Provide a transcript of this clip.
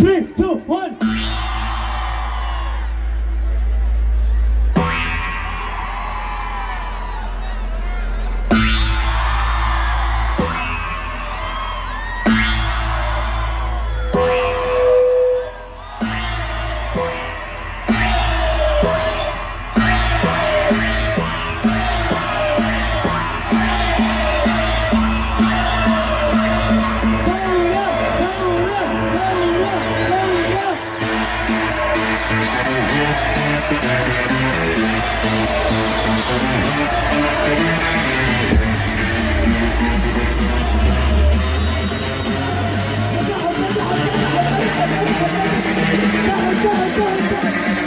Three, two, one. Thank you.